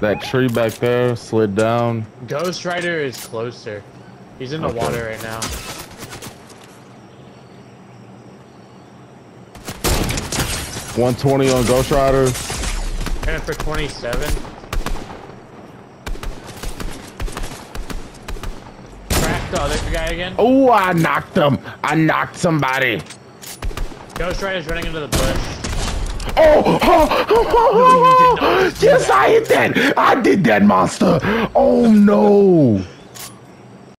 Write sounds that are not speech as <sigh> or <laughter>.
That tree back there slid down. Ghost Rider is closer. He's in the Okay. water right now. One twenty on Ghost Rider. And for 27. Cracked the other guy again. Oh, I knocked him. I knocked somebody. Ghost Rider's running into the bush. Oh, <laughs> oh, oh, oh, oh, oh yes, I hit that. I did that, monster. Oh no.